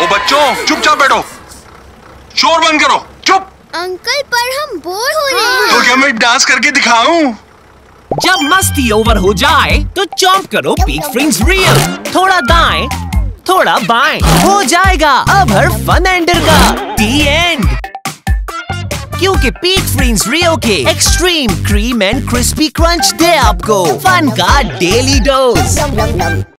ओ बच्चों चुपचाप बैठो। शोर बंद करो। चुप। अंकल पर हम बोर हो रहे हैं। तो क्या मैं डांस करके दिखाऊँ? जब मस्ती ओवर हो जाए तो चौंक करो पीक फ्रिंग्स रियल थोड़ा दाएँ थोड़ा बाएँ। हो जाएगा अब हर फन एंडर का। दी एंड क्योंकि पीक फ्रिंग्स रियो के extreme cream and crispy crunch दे आपको। फन का डेली डोज